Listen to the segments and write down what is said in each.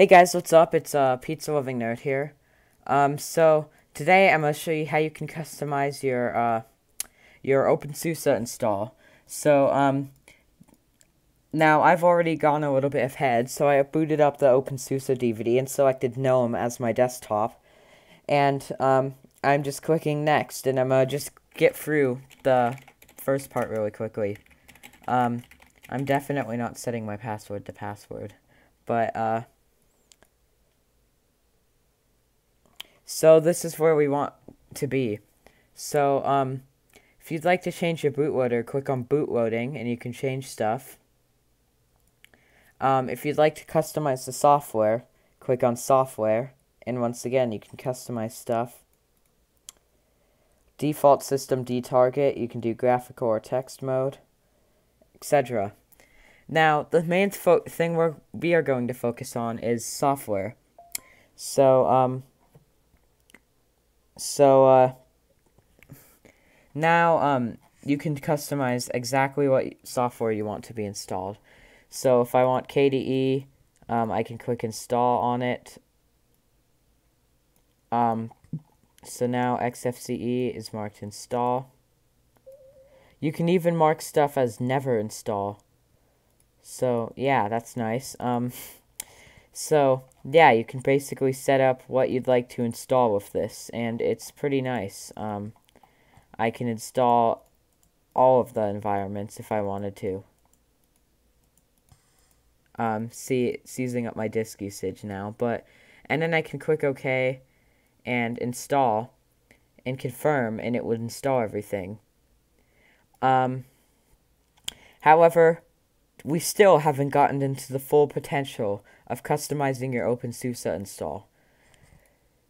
Hey guys, what's up? It's uh, Pizza Loving Nerd here. Um, so today I'm gonna show you how you can customize your uh, your OpenSUSE install. So um, now I've already gone a little bit ahead, so I booted up the OpenSUSE DVD and selected GNOME as my desktop, and um, I'm just clicking next, and I'm gonna just get through the first part really quickly. Um, I'm definitely not setting my password to password, but uh. So this is where we want to be. So, um, if you'd like to change your bootloader, click on bootloading and you can change stuff. Um, if you'd like to customize the software, click on software and once again you can customize stuff. Default systemd target, you can do graphical or text mode, etc. Now, the main thing we're, we are going to focus on is software. So, um, so, uh, now, um, you can customize exactly what software you want to be installed. So, if I want KDE, um, I can click install on it. Um, so now XFCE is marked install. You can even mark stuff as never install. So, yeah, that's nice. Um, so, yeah, you can basically set up what you'd like to install with this, and it's pretty nice. Um, I can install all of the environments if I wanted to. Um, see, seizing up my disk usage now, but, and then I can click OK and install and confirm, and it would install everything. Um, however, we still haven't gotten into the full potential of customizing your OpenSUSE install.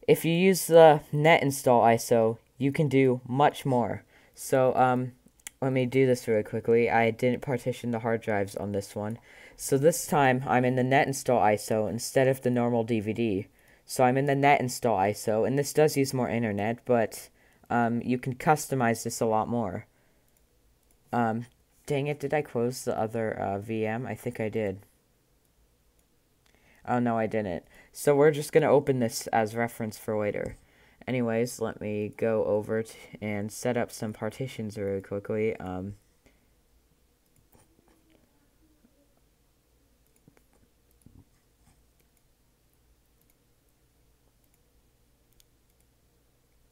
If you use the net install ISO, you can do much more. So, um, let me do this really quickly. I didn't partition the hard drives on this one. So this time, I'm in the net install ISO instead of the normal DVD. So I'm in the net install ISO, and this does use more internet, but um, you can customize this a lot more. Um, Dang it, did I close the other uh, VM? I think I did. Oh, no, I didn't. So we're just going to open this as reference for later. Anyways, let me go over and set up some partitions really quickly. Um,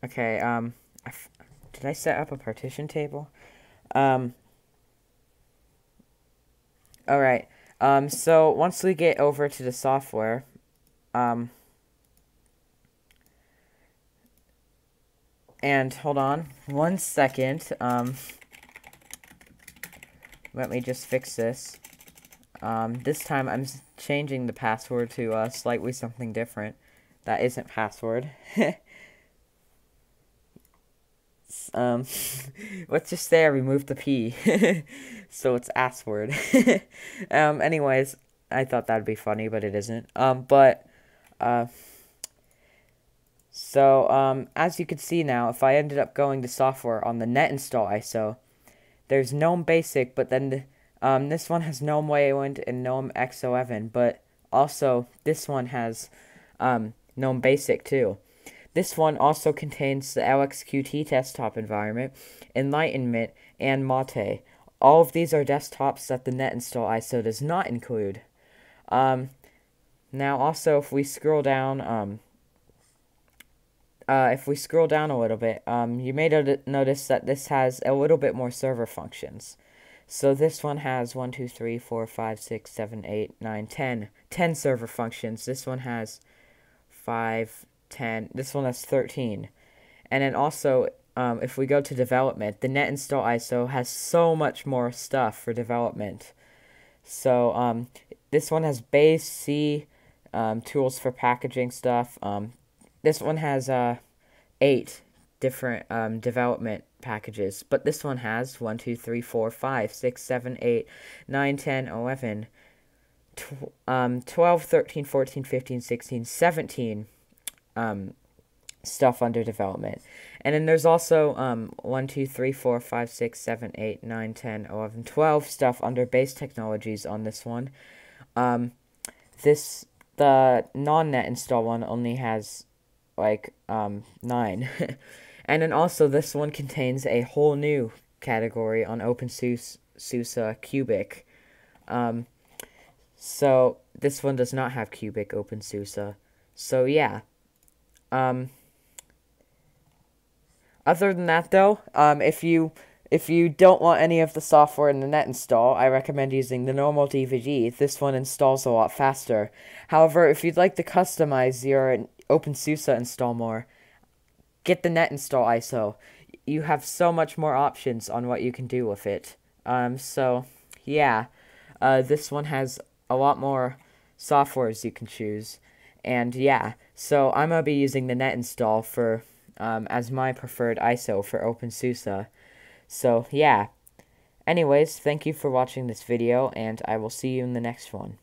okay, um, did I set up a partition table? Um, all right. Um, so once we get over to the software, um, and hold on one second. Um, let me just fix this. Um, this time I'm changing the password to uh, slightly something different. That isn't password. um, let's just say I removed the P, so it's ass word. um, anyways, I thought that'd be funny, but it isn't. Um, but, uh, so, um, as you can see now, if I ended up going to software on the net install ISO, there's GNOME Basic, but then, the, um, this one has GNOME Wayland and GNOME X11, but also, this one has, um, GNOME Basic too. This one also contains the LXQT desktop environment, Enlightenment, and Mate. All of these are desktops that the net install ISO does not include. Um, now, also, if we scroll down, um, uh, if we scroll down a little bit, um, you may notice that this has a little bit more server functions. So this one has 1, 2, 3, 4, 5, 6, 7, 8, 9, 10. 10 server functions. This one has 5, 10. This one has 13. And then also, um, if we go to development, the net install ISO has so much more stuff for development. So um, this one has base C um, tools for packaging stuff. Um, this one has uh, eight different um, development packages, but this one has 1, 2, 3, 4, 5, 6, 7, 8, 9, 10, 11, tw um, 12, 13, 14, 15, 16, 17 um, stuff under development. And then there's also um, 1, 2, 3, 4, 5, 6, 7, 8, 9, 10, 11, 12 stuff under base technologies on this one. Um, this the non-net install one only has like um, nine. and then also this one contains a whole new category on OpenSUSE SUSE Kubic. Um, so this one does not have Kubic OpenSUSE. So yeah. Um, other than that though, um, if you if you don't want any of the software in the net install, I recommend using the normal DVD. This one installs a lot faster. However, if you'd like to customize your OpenSUSE install more, get the net install ISO. You have so much more options on what you can do with it. Um, so, yeah, uh, this one has a lot more softwares you can choose. And yeah, so I'm going to be using the net install for um, as my preferred ISO for OpenSUSE. So, yeah. Anyways, thank you for watching this video, and I will see you in the next one.